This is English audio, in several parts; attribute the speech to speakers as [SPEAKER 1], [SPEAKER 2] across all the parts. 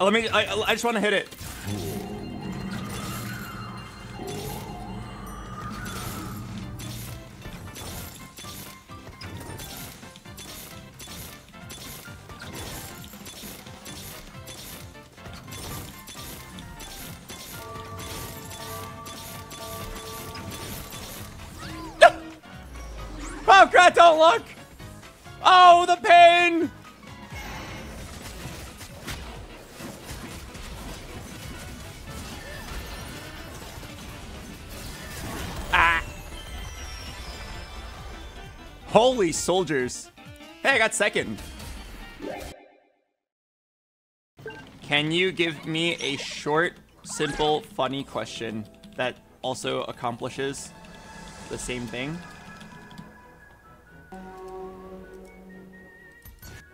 [SPEAKER 1] Let me. I, I just want to hit it. Oh, crap, don't look! Holy soldiers. Hey, I got second. Can you give me a short, simple, funny question that also accomplishes the same thing?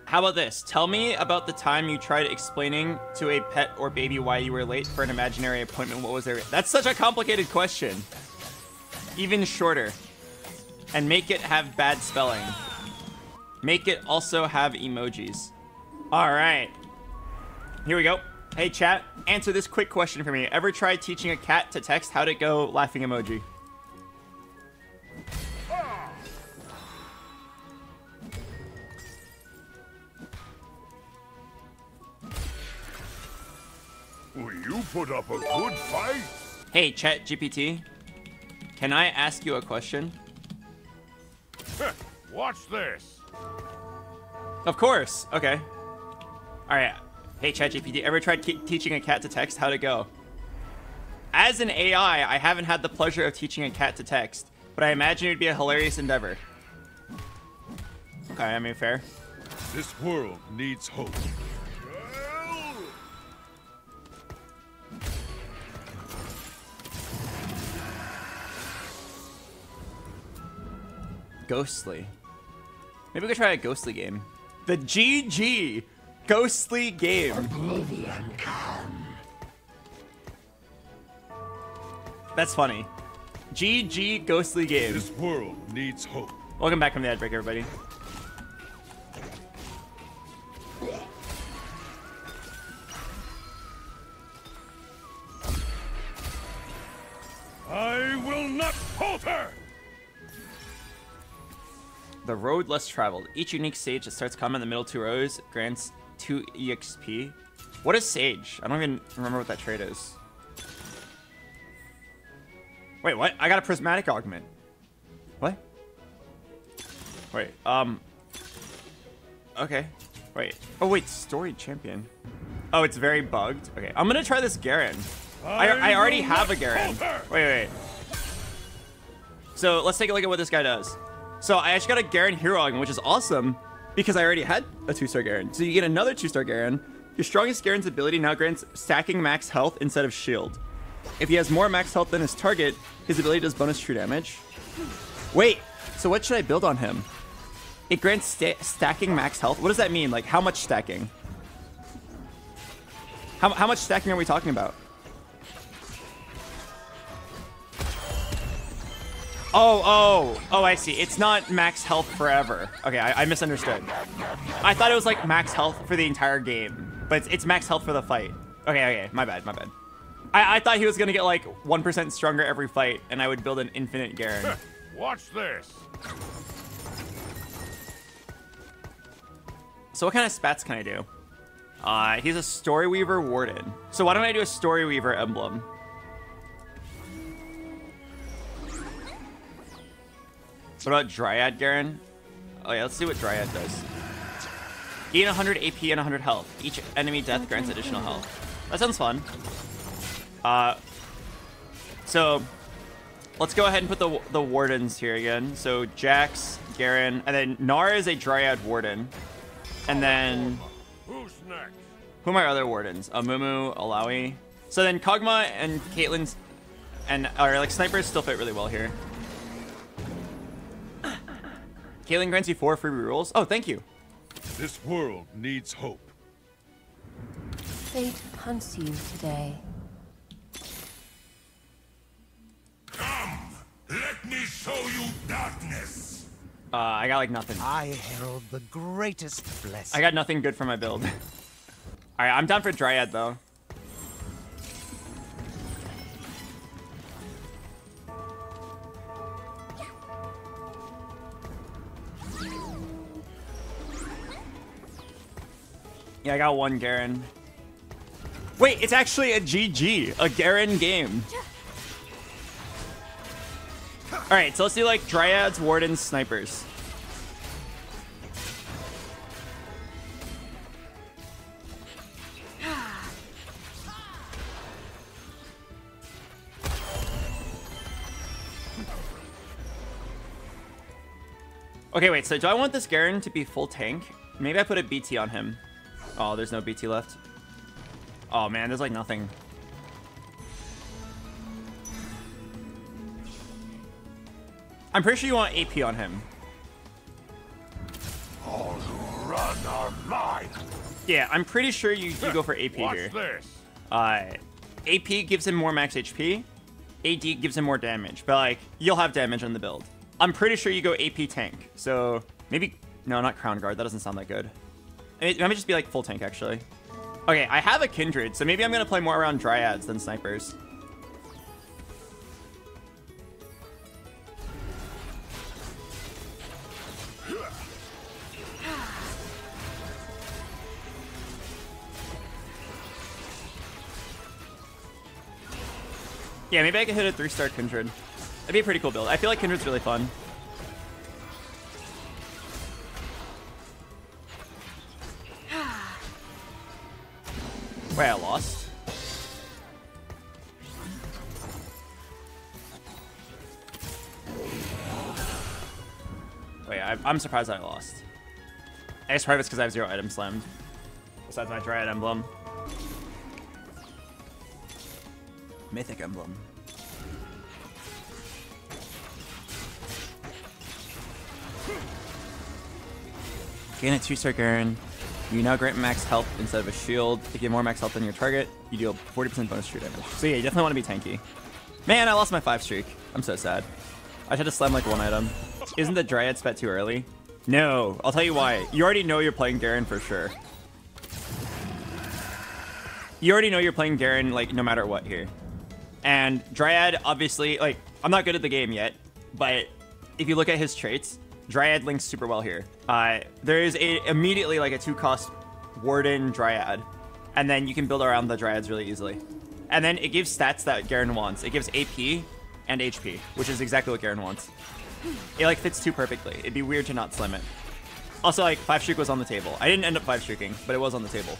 [SPEAKER 1] How about this? Tell me about the time you tried explaining to a pet or baby why you were late for an imaginary appointment. What was there? That's such a complicated question. Even shorter. And make it have bad spelling. Make it also have emojis. All right. Here we go. Hey, chat, answer this quick question for me. Ever tried teaching a cat to text? How'd it go? Laughing emoji.
[SPEAKER 2] Well, you put up a good fight.
[SPEAKER 1] Hey, chat GPT. Can I ask you a question?
[SPEAKER 2] Watch this.
[SPEAKER 1] Of course. Okay. All right. Hey, ChatGPT, ever tried teaching a cat to text? How'd it go? As an AI, I haven't had the pleasure of teaching a cat to text, but I imagine it would be a hilarious endeavor. Okay, I mean, fair.
[SPEAKER 2] This world needs hope.
[SPEAKER 1] Ghostly. Maybe we could try a ghostly game. The GG ghostly game.
[SPEAKER 3] Oblivion come.
[SPEAKER 1] That's funny. GG ghostly game.
[SPEAKER 2] This world needs hope.
[SPEAKER 1] Welcome back from the ad break, everybody.
[SPEAKER 2] I will not falter.
[SPEAKER 1] The road less traveled. Each unique stage that starts coming in the middle two rows grants 2 EXP. What is Sage? I don't even remember what that trait is. Wait, what? I got a prismatic augment. What? Wait, um... Okay. Wait. Oh, wait, Storied Champion. Oh, it's very bugged. Okay, I'm gonna try this Garen. I, I already have a Garen. Wait, wait. So let's take a look at what this guy does. So I actually got a Garen Hero Augment, which is awesome because I already had a two-star Garen. So you get another two-star Garen. Your strongest Garen's ability now grants stacking max health instead of shield. If he has more max health than his target, his ability does bonus true damage. Wait, so what should I build on him? It grants sta stacking max health. What does that mean? Like, how much stacking? How, how much stacking are we talking about? Oh, oh, oh, I see. It's not max health forever. Okay, I, I misunderstood. I thought it was like max health for the entire game, but it's, it's max health for the fight. Okay, okay, my bad, my bad. I, I thought he was gonna get like 1% stronger every fight, and I would build an infinite Garen.
[SPEAKER 2] Watch this.
[SPEAKER 1] So what kind of spats can I do? Uh, he's a Story Weaver Warden. So why don't I do a Story Weaver emblem? What about Dryad Garen? Oh yeah, let's see what Dryad does. Gain 100 AP and 100 health. Each enemy death grants additional health. That sounds fun. Uh, so let's go ahead and put the the wardens here again. So Jax, Garen, and then Gnar is a Dryad Warden. And then
[SPEAKER 2] Who's next?
[SPEAKER 1] who are my other wardens? Amumu, Mumu, Illaoi. So then Kog'Maw and Caitlyn's and or like snipers still fit really well here. Caitlyn grants you four free rerolls. Oh, thank you.
[SPEAKER 2] This world needs hope.
[SPEAKER 4] Fate hunts you today.
[SPEAKER 2] Come, Let me show you darkness.
[SPEAKER 1] Uh, I got like nothing.
[SPEAKER 5] I herald the greatest blessing.
[SPEAKER 1] I got nothing good for my build. Alright, I'm down for Dryad, though. Yeah, I got one Garen. Wait, it's actually a GG, a Garen game. All right, so let's do like Dryads, Wardens, Snipers. Okay, wait, so do I want this Garen to be full tank? Maybe I put a BT on him. Oh, there's no BT left. Oh man, there's like nothing. I'm pretty sure you want AP on him.
[SPEAKER 2] All who run are mine.
[SPEAKER 1] Yeah, I'm pretty sure you, you go for AP
[SPEAKER 2] Watch
[SPEAKER 1] here.
[SPEAKER 2] this.
[SPEAKER 1] Uh, AP gives him more max HP. AD gives him more damage, but like you'll have damage on the build. I'm pretty sure you go AP tank. So maybe no, not Crown Guard. That doesn't sound that good. It, might just be like full tank actually. Okay, I have a Kindred, so maybe I'm gonna play more around Dryads than Snipers. Yeah, maybe I can hit a three-star Kindred. That'd be a pretty cool build. I feel like Kindred's really fun. I lost? Wait, I, I'm surprised I lost. I guess it's because I have zero items slammed. Besides my Dryad Emblem. Mythic Emblem. Gain a 2-star Garen. You now grant max health instead of a shield. If you get more max health than your target, you deal 40% bonus true damage. So yeah, you definitely want to be tanky. Man, I lost my 5 streak. I'm so sad. I tried to slam like one item. Isn't the Dryad spec too early? No, I'll tell you why. You already know you're playing Garen for sure. You already know you're playing Garen, like, no matter what here. And Dryad, obviously, like, I'm not good at the game yet, but if you look at his traits, Dryad links super well here. Uh, there is a, immediately like a two-cost Warden Dryad, and then you can build around the Dryads really easily. And then it gives stats that Garen wants. It gives AP and HP, which is exactly what Garen wants. It like fits too perfectly. It'd be weird to not slim it. Also, like, 5 streak was on the table. I didn't end up 5 streaking, but it was on the table.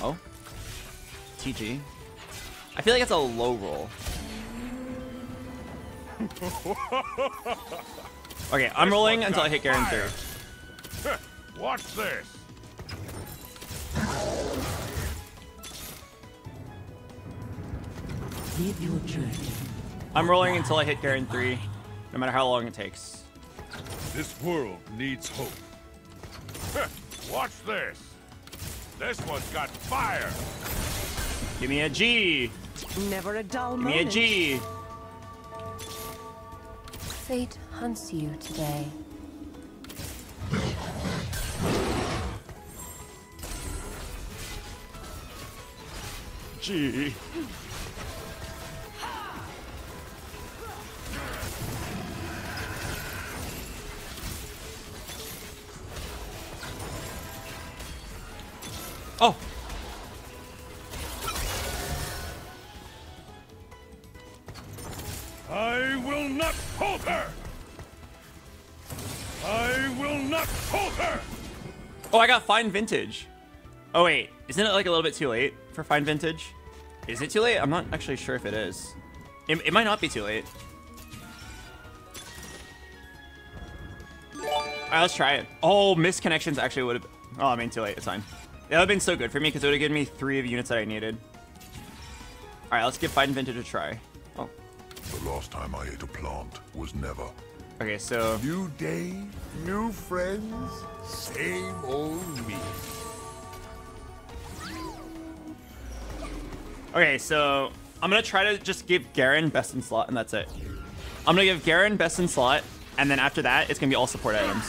[SPEAKER 1] Oh. TG. I feel like it's a low roll. Okay, I'm rolling until I hit Garen
[SPEAKER 2] fire.
[SPEAKER 1] 3.
[SPEAKER 2] Watch this.
[SPEAKER 3] Live your journey.
[SPEAKER 1] I'm rolling until I hit Garen 3, no matter how long it takes.
[SPEAKER 2] This world needs hope. Watch this. This one's got fire.
[SPEAKER 1] Give me a G!
[SPEAKER 5] Never a dull
[SPEAKER 1] Give me a
[SPEAKER 5] moment.
[SPEAKER 1] G!
[SPEAKER 4] Fate hunts you today.
[SPEAKER 1] G. fine vintage. Oh wait, isn't it like a little bit too late for fine vintage? Is it too late? I'm not actually sure if it is. It, it might not be too late. Alright, let's try it. Oh, missed connections actually would have... Oh, I mean, too late. It's fine. That would have been so good for me because it would have given me three of the units that I needed. Alright, let's give Fine Vintage a try. Oh,
[SPEAKER 6] The last time I ate a plant was never.
[SPEAKER 1] Okay, so...
[SPEAKER 6] New day, new friends, same old me.
[SPEAKER 1] Okay, so I'm gonna try to just give Garen best in slot, and that's it. I'm gonna give Garen best in slot, and then after that, it's gonna be all support items.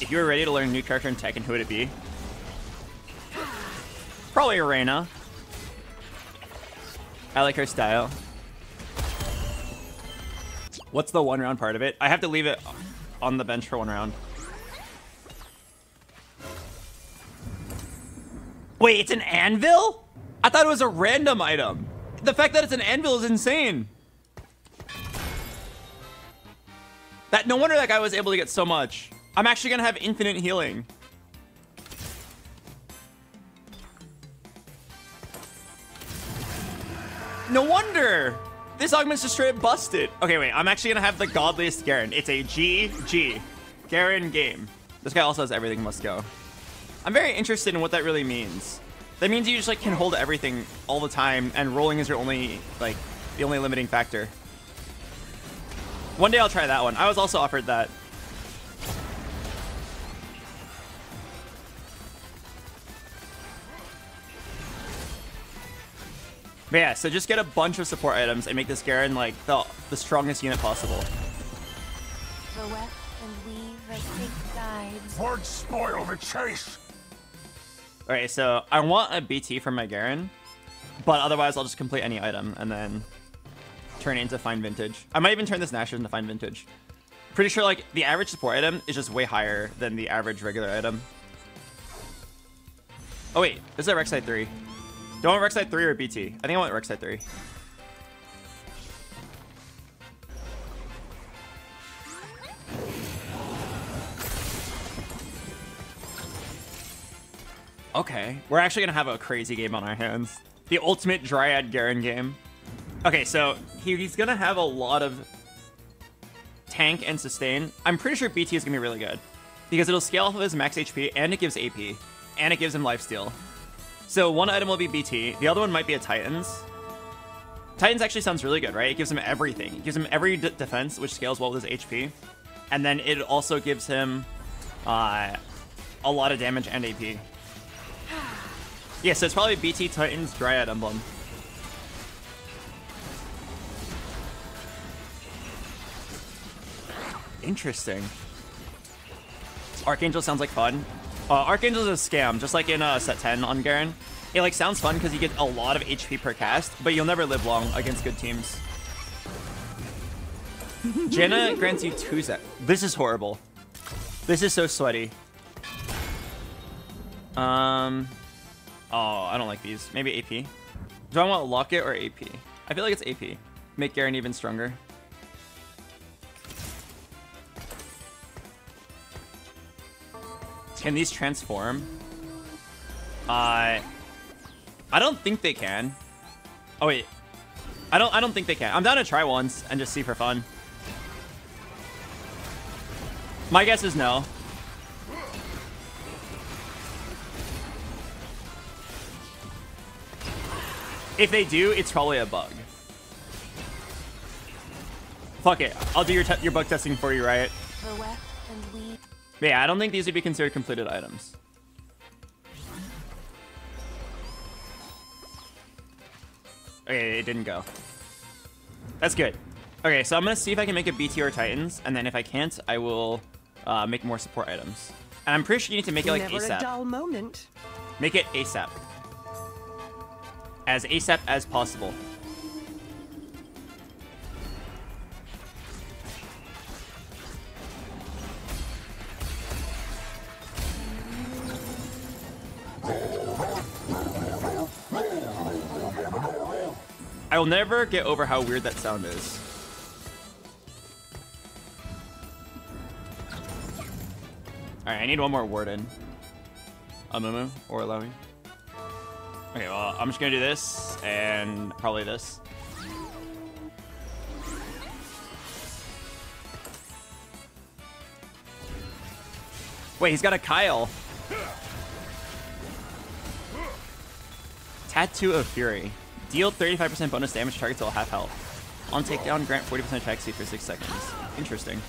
[SPEAKER 1] If you were ready to learn a new character in Tekken, who would it be? Probably Arena. I like her style. What's the one round part of it? I have to leave it on the bench for one round. Wait, it's an anvil? I thought it was a random item. The fact that it's an anvil is insane. That no wonder that guy was able to get so much. I'm actually gonna have infinite healing. No wonder. This augment's just straight busted. Okay, wait. I'm actually gonna have the godliest Garen. It's a GG. Garen game. This guy also has everything must go. I'm very interested in what that really means. That means you just like can hold everything all the time, and rolling is your only like the only limiting factor. One day I'll try that one. I was also offered that. But yeah, so just get a bunch of support items and make this Garen like the the strongest unit possible.
[SPEAKER 4] The weft and weave as big guides.
[SPEAKER 6] Won't spoil the chase.
[SPEAKER 1] Alright, so I want a BT for my Garen, but otherwise I'll just complete any item and then turn it into Fine Vintage. I might even turn this Nashor into Fine Vintage. Pretty sure like the average support item is just way higher than the average regular item. Oh wait, this is a Rek'Sai 3. Do I want Rek'Sai 3 or BT? I think I want Rek'Sai 3. Okay, we're actually gonna have a crazy game on our hands. The ultimate Dryad Garen game. Okay, so he, he's gonna have a lot of tank and sustain. I'm pretty sure BT is gonna be really good because it'll scale off of his max HP and it gives AP and it gives him lifesteal. So one item will be BT, the other one might be a Titans. Titans actually sounds really good, right? It gives him everything. It gives him every defense, which scales well with his HP. And then it also gives him uh, a lot of damage and AP. Yeah, so it's probably BT Titans Dryad Emblem. Interesting. Archangel sounds like fun. Uh, Archangel is a scam, just like in uh, set 10 on Garen. It like sounds fun because you get a lot of HP per cast, but you'll never live long against good teams. Janna grants you two set. This is horrible. This is so sweaty. Um, oh, I don't like these. Maybe AP. Do I want Locket or AP? I feel like it's AP. Make Garen even stronger. Can these transform? Uh, I don't think they can. Oh wait, I don't. I don't think they can. I'm down to try once and just see for fun. My guess is no. If they do, it's probably a bug. Fuck it. I'll do your your bug testing for you, Riot.
[SPEAKER 4] The weft and weave.
[SPEAKER 1] Yeah, I don't think these would be considered completed items. Okay, it didn't go. That's good. Okay, so I'm gonna see if I can make a BTR Titans, and then if I can't, I will uh, make more support items. And I'm pretty sure you need to make it like
[SPEAKER 5] Never a dull moment.
[SPEAKER 1] Make it ASAP. As ASAP as possible. I will never get over how weird that sound is. Alright, I need one more Warden. Amumu or Lowy. Okay, well, I'm just gonna do this and probably this. Wait, he's got a Kayle. Tattoo of Fury. Deal 35% bonus damage to targets while half health. On takedown, grant 40% attack speed for 6 seconds. Interesting.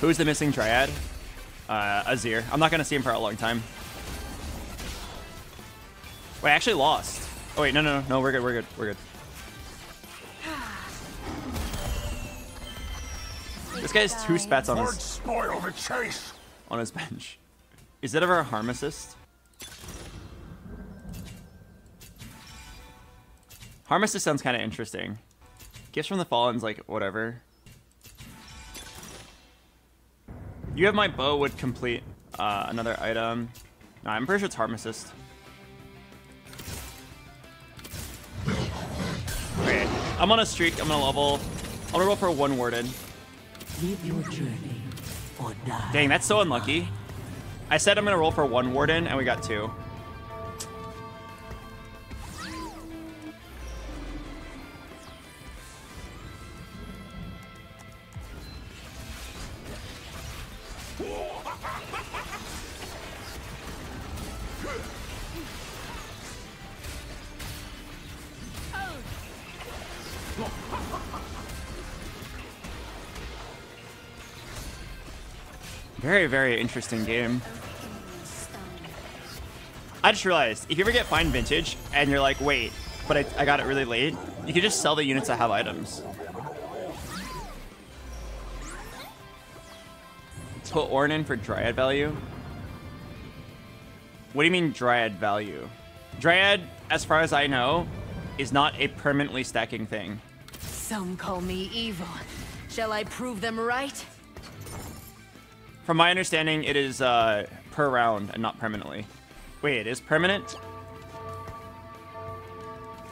[SPEAKER 1] Who's the missing Dryad? Uh, Azir. I'm not gonna see him for a long time. Wait, I actually lost. Oh wait, no, no, no, we're good, we're good, we're good. This guy has two spats on his
[SPEAKER 6] spoil the chase.
[SPEAKER 1] on his bench. Is that ever a Harmacist? Harmacist sounds kind of interesting. Gifts from the Fallen's like whatever. You have my bow would complete uh, another item. No, I'm pretty sure it's Harmacist. Okay, I'm on a streak. I'm gonna level. I'm gonna roll for one warded.
[SPEAKER 3] Live your journey or die.
[SPEAKER 1] Dang, that's so unlucky. I said I'm gonna roll for one warden, and we got two. Very, very interesting game. I just realized if you ever get fine vintage and you're like, wait, but I, I got it really late, you can just sell the units that have items. Put Orn in for Dryad value. What do you mean Dryad value? Dryad, as far as I know, is not a permanently stacking thing.
[SPEAKER 5] Some call me evil. Shall I prove them right?
[SPEAKER 1] From my understanding, it is uh, per round and not permanently. Wait, it is permanent?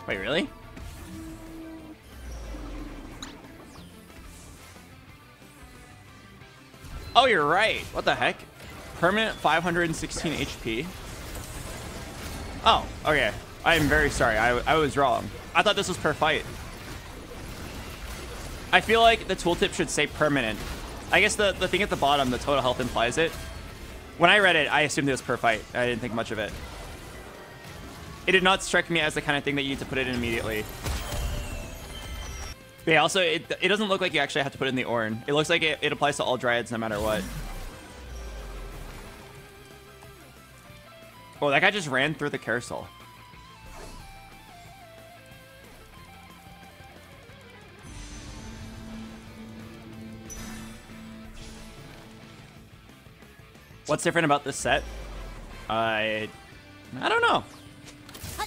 [SPEAKER 1] Wait, really? Oh, you're right. What the heck? Permanent 516 HP. Oh, okay. I am very sorry. I, I was wrong. I thought this was per fight. I feel like the tooltip should say permanent. I guess the, the thing at the bottom, the total health implies it. When I read it, I assumed it was per fight. I didn't think much of it. It did not strike me as the kind of thing that you need to put it in immediately. But yeah, also, it, it doesn't look like you actually have to put it in the Orn. It looks like it, it applies to all Dryads no matter what. Oh, that guy just ran through the carousel. What's different about this set? I I don't know.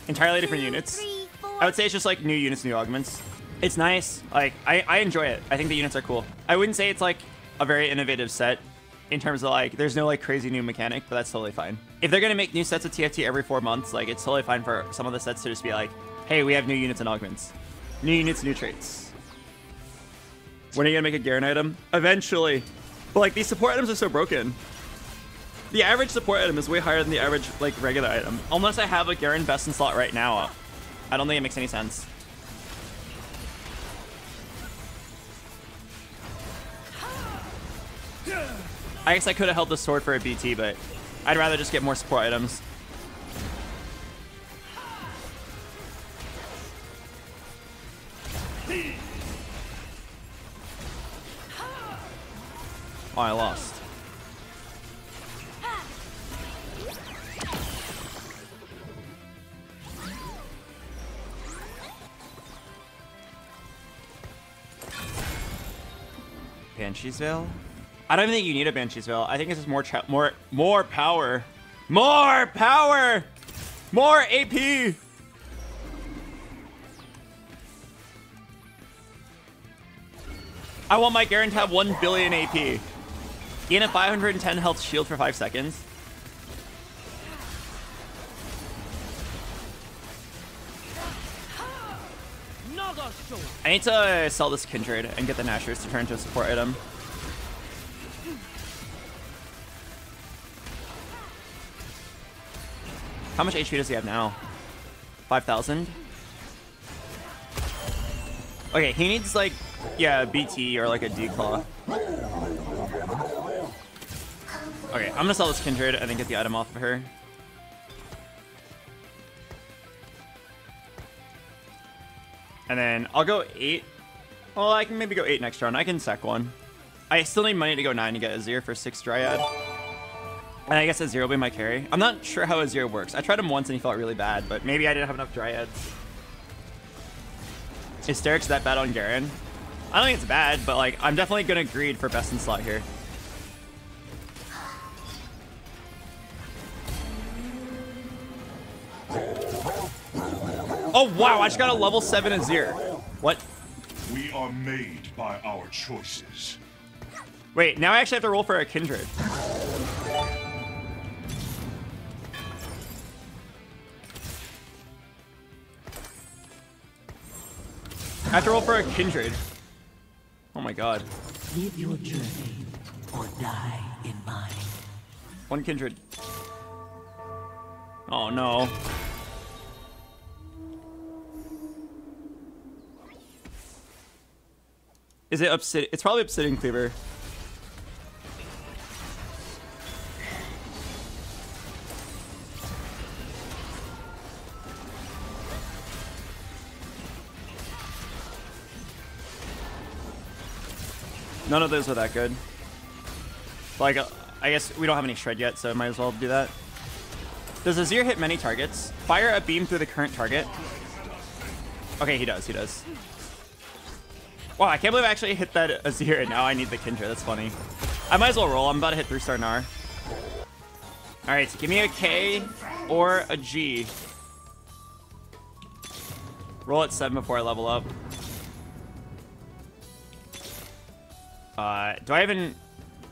[SPEAKER 1] Entirely different units. I would say it's just like new units, new augments. It's nice. Like I, I enjoy it. I think the units are cool. I wouldn't say it's like a very innovative set in terms of like there's no like crazy new mechanic, but that's totally fine. If they're gonna make new sets of TFT every four months, like it's totally fine for some of the sets to just be like, hey, we have new units and augments. New units, new traits. When are you gonna make a Garen item? Eventually. But like these support items are so broken. The average support item is way higher than the average like regular item. Unless I have a Garen in slot right now, I don't think it makes any sense. I guess I could have held the sword for a BT, but I'd rather just get more support items. Oh, I lost. Banshee's Veil? I don't think you need a Banshee's Veil. I think it's just more more more power. More power! More AP! I want my Garen to have 1 billion AP. Gain a 510 health shield for 5 seconds. I need to sell this Kindred and get the Nashor's to turn into a support item. How much HP does he have now? 5,000? Okay, he needs like, yeah, BT or like a D-Claw. Okay, I'm gonna sell this Kindred and then get the item off of her. And then I'll go 8. Well, I can maybe go 8 next round. I can sec one. I still need money to go 9 to get Azir for 6 Dryad. And I guess Azir will be my carry. I'm not sure how Azir works. I tried him once and he felt really bad, but maybe I didn't have enough Dryads. Is Derek's that bad on Garen? I don't think it's bad, but like I'm definitely gonna greed for best in slot here. Oh wow, I just got a level 7 Azir. What?
[SPEAKER 2] We are made by our choices.
[SPEAKER 1] Wait, now I actually have to roll for a Kindred. To roll for a Kindred. Oh my god.
[SPEAKER 3] Live your journey or die in mine.
[SPEAKER 1] One Kindred. Oh no. Is it Obsidian? It's probably Obsidian Cleaver. None of those are that good. Like, uh, I guess we don't have any shred yet, so I might as well do that. Does Azir hit many targets? Fire a beam through the current target. Okay, he does, he does. Wow, I can't believe I actually hit that Azir and now I need the Kindred. That's funny. I might as well roll. I'm about to hit 3-star Gnar. Alright, give me a K or a G. Roll at 7 before I level up. Uh, do I even...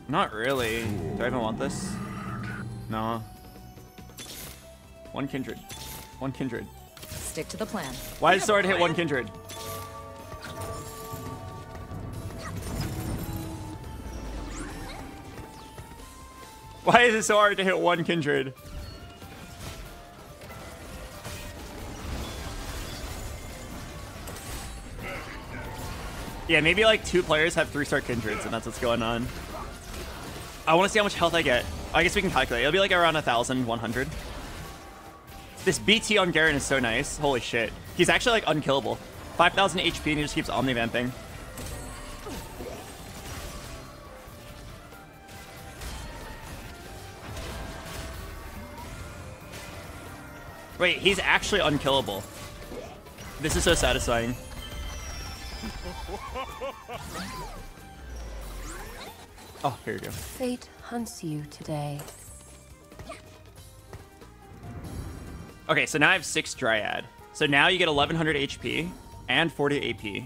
[SPEAKER 1] Not really. Do I even want this? No. One Kindred. One Kindred.
[SPEAKER 5] Stick to the plan.
[SPEAKER 1] Why does Sword hit one Kindred? Why is it so hard to hit one Kindred? Yeah, maybe like two players have three-star Kindreds, and that's what's going on. I want to see how much health I get. I guess we can calculate. It'll be like around 1,100. This BT on Garen is so nice. Holy shit. He's actually like unkillable. 5,000 HP and he just keeps omnivamping. Wait, he's actually unkillable. This is so satisfying. Oh, here you go.
[SPEAKER 4] Fate hunts you today.
[SPEAKER 1] Okay, so now I have 6 Dryad. So now you get 1100 HP and 40 AP.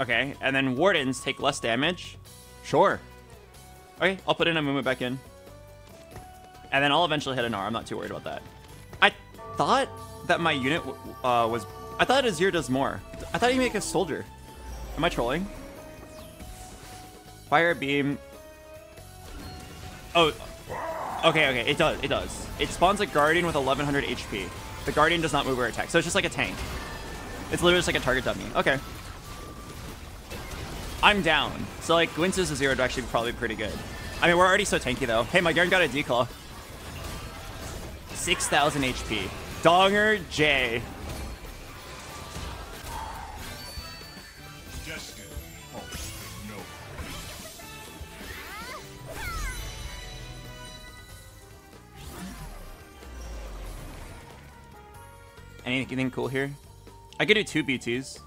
[SPEAKER 1] Okay, and then Wardens take less damage. Sure. Okay, I'll put in a movement back in. And then I'll eventually hit an R. I'm not too worried about that. I thought that my unit uh, was... I thought Azir does more. I thought he'd make a soldier. Am I trolling? Fire beam. Oh, okay, okay. It does. It does. It spawns a guardian with 1100 HP. The guardian does not move or attack, so it's just like a tank. It's literally just like a target dummy. Okay. I'm down. So like Gwyn's Azir would actually probably pretty good. I mean, we're already so tanky though. Hey, my Garen got a declaw. 6,000 HP. Donger J. Anything cool here? I could do two BTs.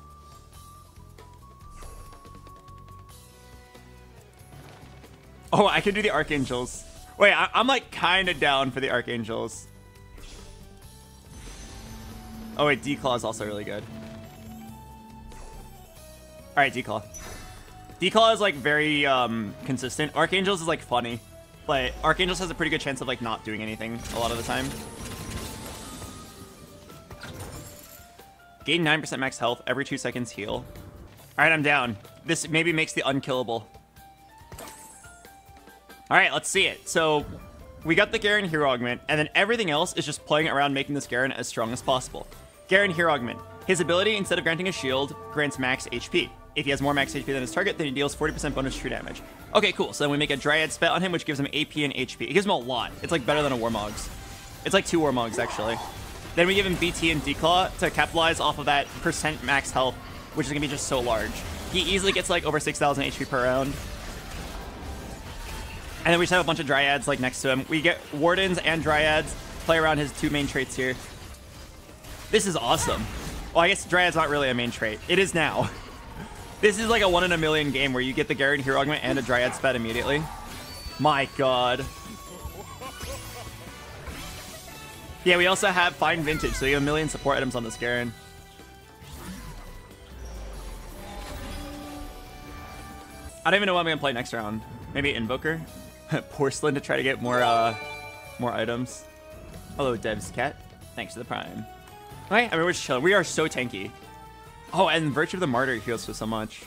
[SPEAKER 1] Oh, I can do the Archangels. Wait, I am like kind of down for the Archangels. Oh wait, Declaw is also really good. All right, Declaw. Declaw is like very um, consistent. Archangels is like funny, but Archangels has a pretty good chance of like not doing anything a lot of the time. Gain 9% max health, every 2 seconds heal. Alright, I'm down. This maybe makes the unkillable. Alright, let's see it. So, we got the Garen Hero Augment, and then everything else is just playing around making this Garen as strong as possible. Garen Hero Augment. His ability, instead of granting a shield, grants max HP. If he has more max HP than his target, then he deals 40% bonus true damage. Okay, cool. So then we make a Dryad spell on him, which gives him AP and HP. It gives him a lot. It's like better than a Warmogs. It's like two Warmogs, actually. Then we give him BT and Declaw to capitalize off of that percent max health, which is going to be just so large. He easily gets like over 6,000 HP per round. And then we just have a bunch of Dryads like next to him. We get Wardens and Dryads, play around his two main traits here. This is awesome. Well, I guess Dryad's not really a main trait. It is now. This is like a one in a million game where you get the Garen hero augment and a Dryad sped immediately. My god. Yeah, we also have Fine Vintage, so you have a million support items on this Garen. I don't even know what I'm gonna play next round. Maybe Invoker? Porcelain to try to get more uh more items. Hello, Dev's cat. Thanks for the prime. Alright, I mean we're just chilling. We are so tanky. Oh, and Virtue of the Martyr heals for so much.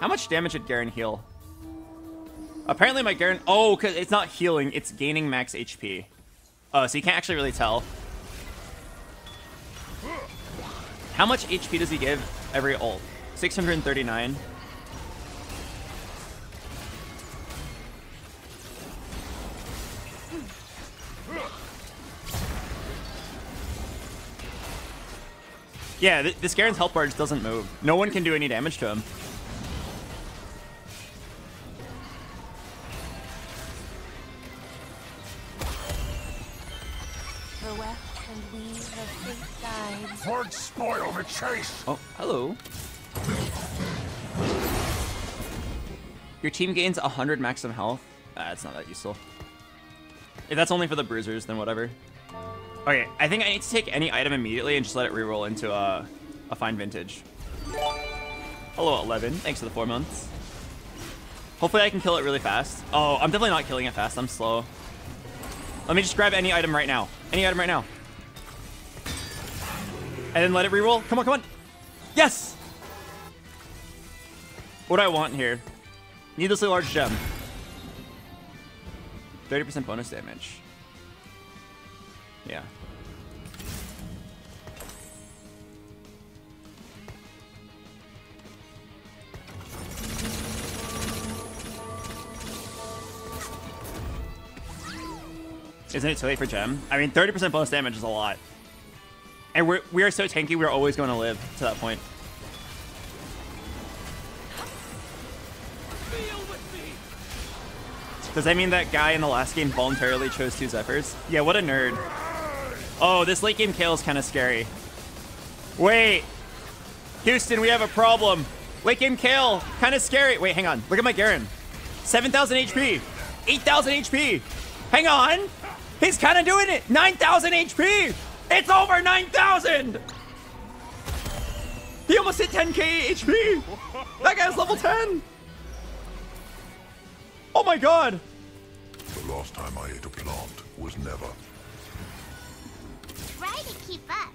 [SPEAKER 1] How much damage did Garen heal? Apparently my Garen... Oh, because it's not healing, it's gaining max HP. Oh, uh, so you can't actually really tell. How much HP does he give every ult? 639. Yeah, th this Garen's health bar just doesn't move. No one can do any damage to him.
[SPEAKER 6] Won't spoil the chase.
[SPEAKER 1] Oh, hello. Your team gains 100 maximum health. Ah, it's not that useful. If that's only for the bruisers, then whatever. Okay, I think I need to take any item immediately and just let it reroll into a, a fine vintage. Hello, 11. Thanks for the four months. Hopefully I can kill it really fast. Oh, I'm definitely not killing it fast. I'm slow. Let me just grab any item right now. Any item right now. And then let it reroll. Come on, come on. Yes! What do I want here? Needlessly large gem. 30% bonus damage. Yeah. Isn't it too late for gem? I mean, 30% bonus damage is a lot. And we're, we are so tanky, we're always going to live to that point. Does that mean that guy in the last game voluntarily chose two Zephyrs? Yeah, what a nerd. Oh, this late game Kayle is kind of scary. Wait. Houston, we have a problem. Late game Kayle, kind of scary. Wait, hang on. Look at my Garen. 7,000 HP. 8,000 HP. Hang on. He's kind of doing it. 9,000 HP. It's over 9,000. He almost hit 10k HP. That guy's level 10. Oh my god.
[SPEAKER 6] The last time I ate a plant was never.
[SPEAKER 4] Try to keep up.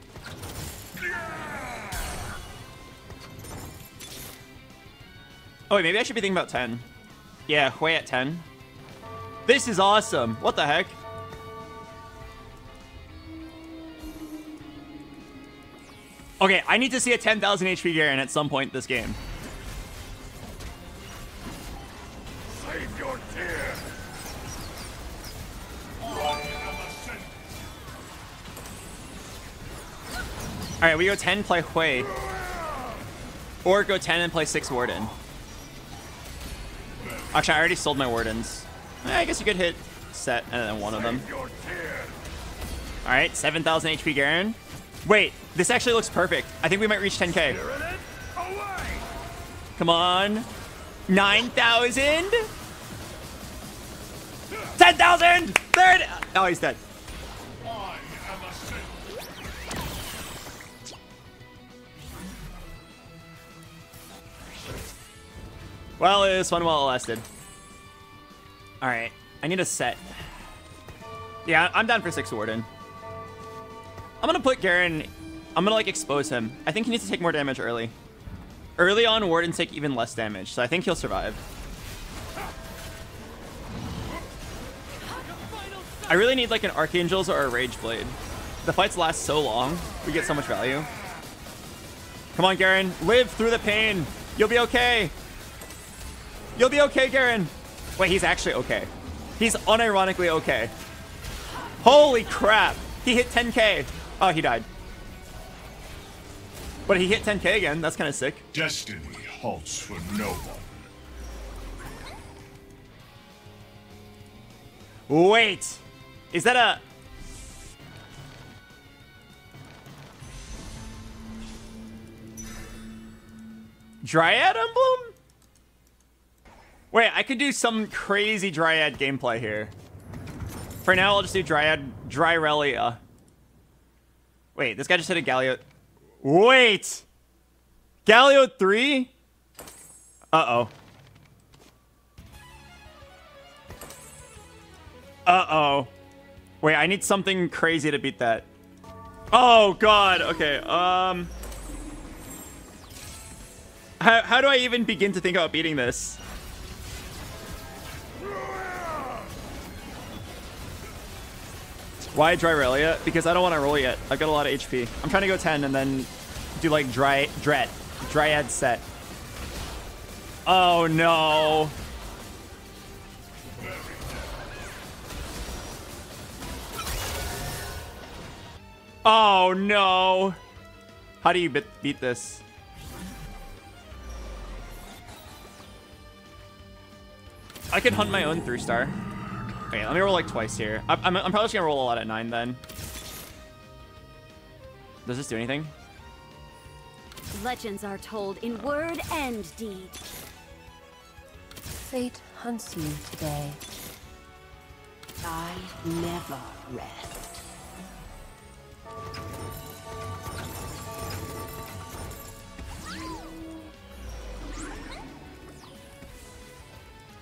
[SPEAKER 1] Oh, wait, maybe I should be thinking about 10. Yeah, way at 10. This is awesome. What the heck? Okay, I need to see a 10,000 HP Garen at some point this game.
[SPEAKER 6] Save your tears.
[SPEAKER 1] All right, we go 10, play Hwei. Or go 10 and play 6 Warden. Actually, I already sold my Wardens. Eh, I guess you could hit set and then one of them.
[SPEAKER 6] Save your tears.
[SPEAKER 1] All right, 7,000 HP Garen. Wait, this actually looks perfect. I think we might reach 10k.
[SPEAKER 6] Hearing it?
[SPEAKER 1] Come on. 9,000? 10,000! There it Oh, he's dead.
[SPEAKER 2] I am a Sith.
[SPEAKER 1] Well, it was fun while it lasted. Alright, I need a set. Yeah, I'm down for 6 Warden. I'm gonna put Garen... I'm gonna, like, expose him. I think he needs to take more damage early. Early on, Wardens take even less damage, so I think he'll survive. I really need, like, an Archangels or a Rage Blade. The fights last so long, we get so much value. Come on, Garen. Live through the pain. You'll be okay. You'll be okay, Garen. Wait, he's actually okay. He's unironically okay. Holy crap. He hit 10k. Oh, he died. But he hit 10k again. That's kind of sick.
[SPEAKER 2] Destiny halts for no one.
[SPEAKER 1] Wait. Is that a... Dryad emblem? Wait, I could do some crazy Dryad gameplay here. For now, I'll just do Dryad Dryrelia. Wait, this guy just hit a Galio. Wait! Galio 3? Uh-oh. Uh-oh. Wait, I need something crazy to beat that. Oh, God. Okay, um... How, how do I even begin to think about beating this? Why dry rail Dryrelia? Because I don't want to roll yet. I've got a lot of HP. I'm trying to go 10 and then do like dry Dret. Dryad set. Oh no. Oh no. How do you beat this? I can hunt my own three star. Okay, let me roll like twice here. I'm, I'm, I'm probably just gonna roll a lot at nine then. Does this do anything?
[SPEAKER 7] Legends are told in word and deed.
[SPEAKER 4] Fate hunts you today.
[SPEAKER 3] I never rest.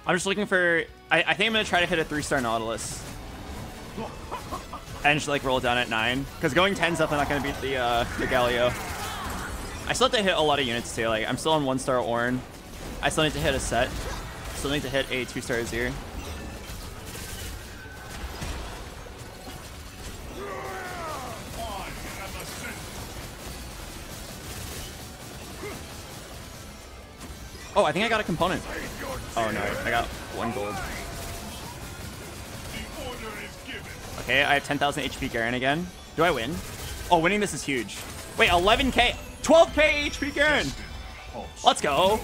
[SPEAKER 1] I'm just looking for. I, I think I'm gonna try to hit a three star Nautilus. And just like roll down at nine. Because going 10 is definitely not gonna beat the uh, the Galio. I still have to hit a lot of units too. Like I'm still on one star Ornn. I still need to hit a Sett. Still need to hit a two star Azir. Oh, I think I got a component. Oh no, I got one gold. Okay, I have 10,000 HP Garen again. Do I win? Oh, winning this is huge. Wait, 11k, 12k HP Garen. Let's go.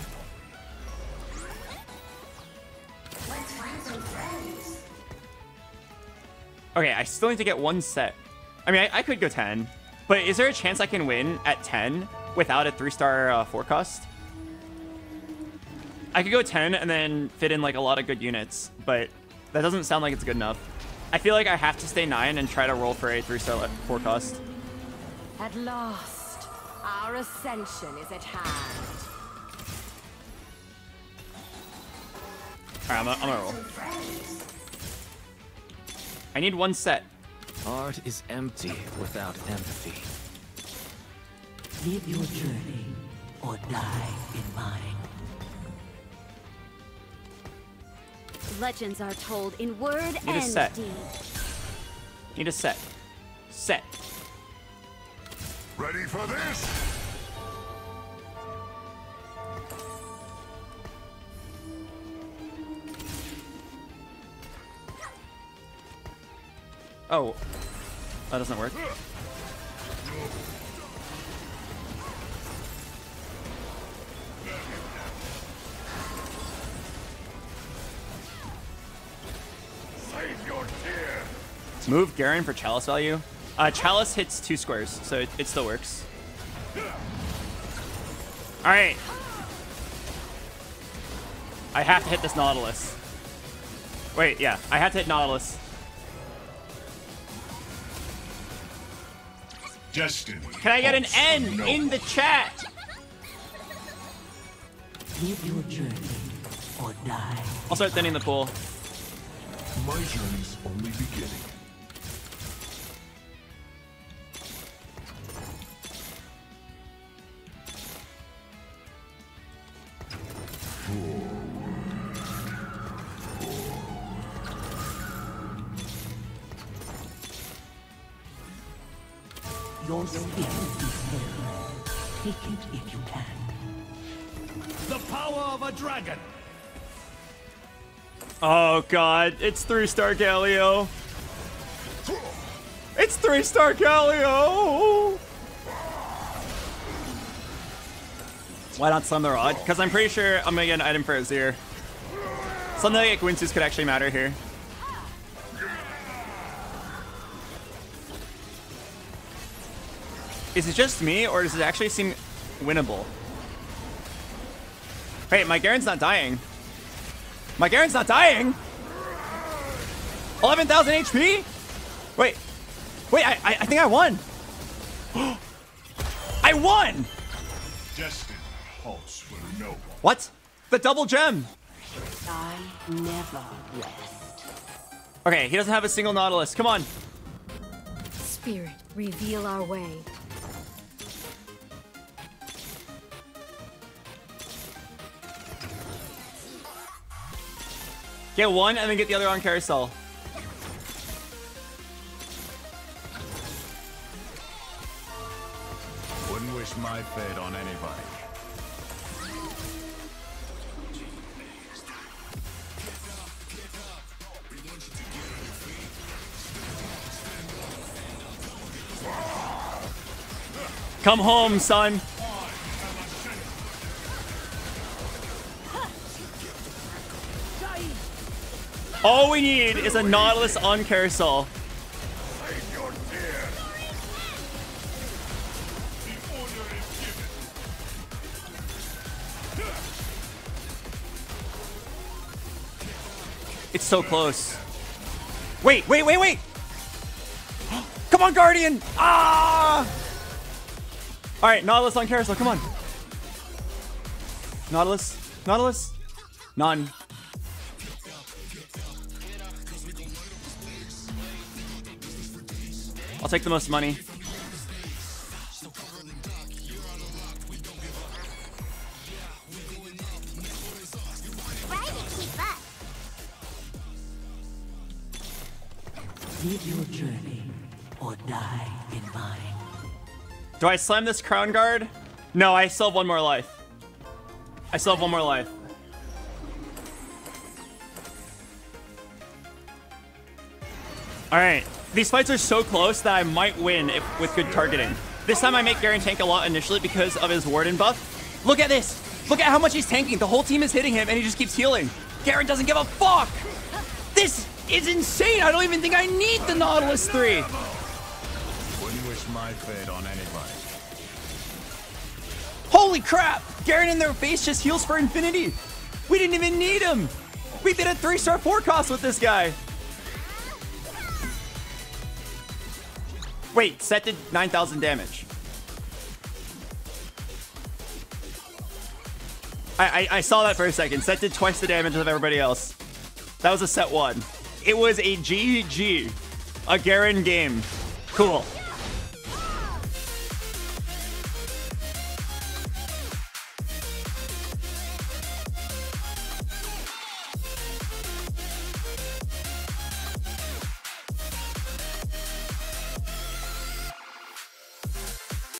[SPEAKER 1] Okay, I still need to get one Sett. I mean, I, I could go 10, but is there a chance I can win at 10 without a three-star uh, forecast? I could go 10 and then fit in like a lot of good units, but that doesn't sound like it's good enough. I feel like I have to stay 9 and try to roll for a 3-star cost.
[SPEAKER 5] At last, our ascension is at hand.
[SPEAKER 1] Alright, I'm gonna, I'm gonna roll. I need one Sett.
[SPEAKER 8] Art is empty without empathy.
[SPEAKER 3] Live your journey or die in mine.
[SPEAKER 7] Legends are told in word
[SPEAKER 1] Need a
[SPEAKER 7] and
[SPEAKER 1] Sett.
[SPEAKER 7] deed.
[SPEAKER 1] Need a Sett. Sett.
[SPEAKER 2] Ready for this?
[SPEAKER 1] Oh. That doesn't work. Move Garen for Chalice value. Uh, Chalice hits two squares, so it, it still works. Alright. I have to hit this Nautilus. Wait, yeah. I have to hit Nautilus.
[SPEAKER 2] Destiny.
[SPEAKER 1] Can I get an N
[SPEAKER 2] no
[SPEAKER 1] in the chat?
[SPEAKER 3] Live your journey or die.
[SPEAKER 1] I'll start thinning the pool.
[SPEAKER 2] My journey's only beginning.
[SPEAKER 1] God, it's three star Galio. It's three star Galio. Why not slam the rod? Because I'm pretty sure I'm gonna get an item for Azir. Something like Guinsoo's could actually matter here. Is it just me, or does it actually seem winnable? Wait, my Garen's not dying. My Garen's not dying. 11,000 HP? Wait. Wait, I, I, I think I won. I won!
[SPEAKER 2] Destiny halts for no one.
[SPEAKER 1] What? The double gem.
[SPEAKER 3] I never rest.
[SPEAKER 1] Okay, he doesn't have a single Nautilus. Come on.
[SPEAKER 7] Spirit, reveal our way.
[SPEAKER 1] Get one and then get the other on carousel.
[SPEAKER 6] Wish my fate on anybody.
[SPEAKER 1] Come home, son. All we need is a Nautilus on carousel. So close. Wait, wait, wait, wait! Come on, Guardian! Ah! All right, Nautilus on carousel. Come on. Nautilus. Nautilus. None. I'll take the most money. Do I slam this Crownguard? No, I still have one more life. I still have one more life. All right. These fights are so close that I might win if, with good targeting. This time I make Garen tank a lot initially because of his Warden buff. Look at this. Look at how much he's tanking. The whole team is hitting him and he just keeps healing. Garen doesn't give a fuck. This is insane. I don't even think I need the Nautilus 3.
[SPEAKER 6] My fate on anybody.
[SPEAKER 1] Holy crap! Garen in their face just heals for infinity. We didn't even need him. We did a three-star forecast with this guy. Wait, Sett did 9,000 damage. I, I, I saw that for a second. Sett did twice the damage of everybody else. That was a Sett one. It was a GG. A Garen game. Cool.